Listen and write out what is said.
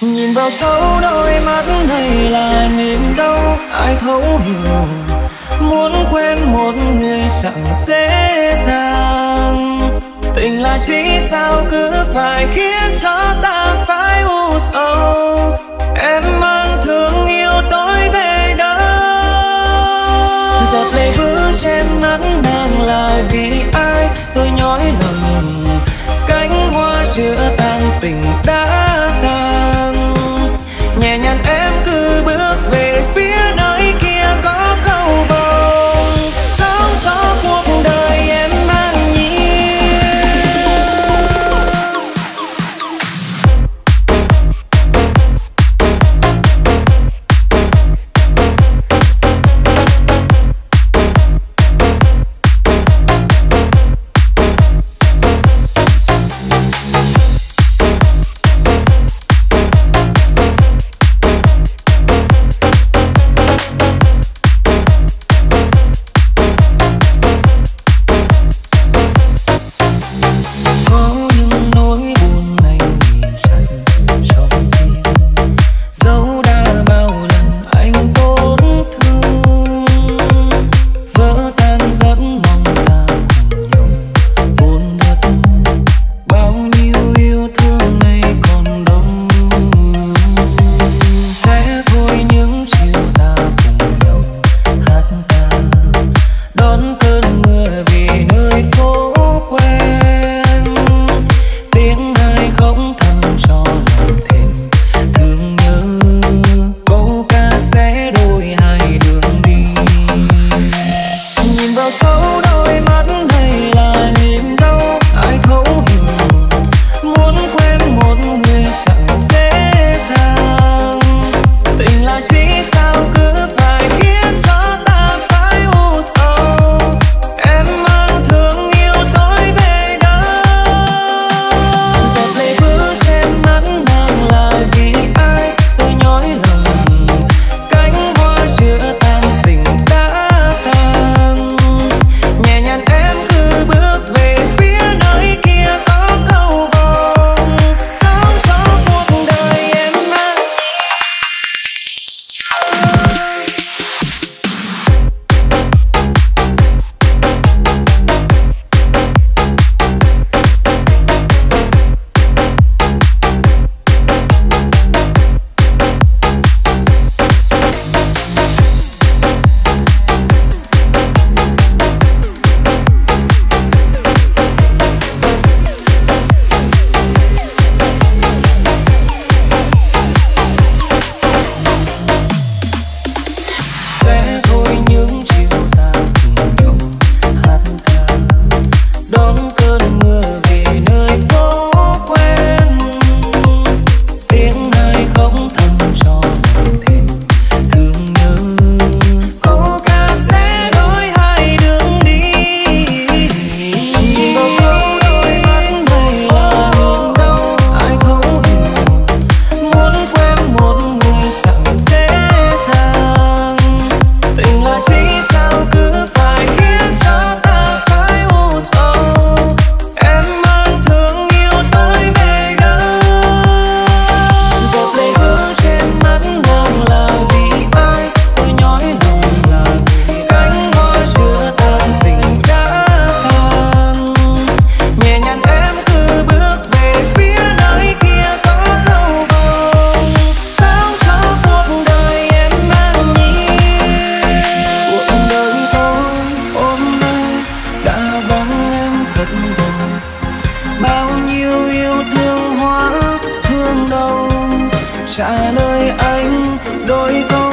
nhìn vào sâu đôi mắt này là niềm đau ai thấu hiểu. Muốn quên một người chẳng dễ dàng. Tình là chỉ sao cứ phải khiến cho ta phải u sầu. Em ơi đôi câu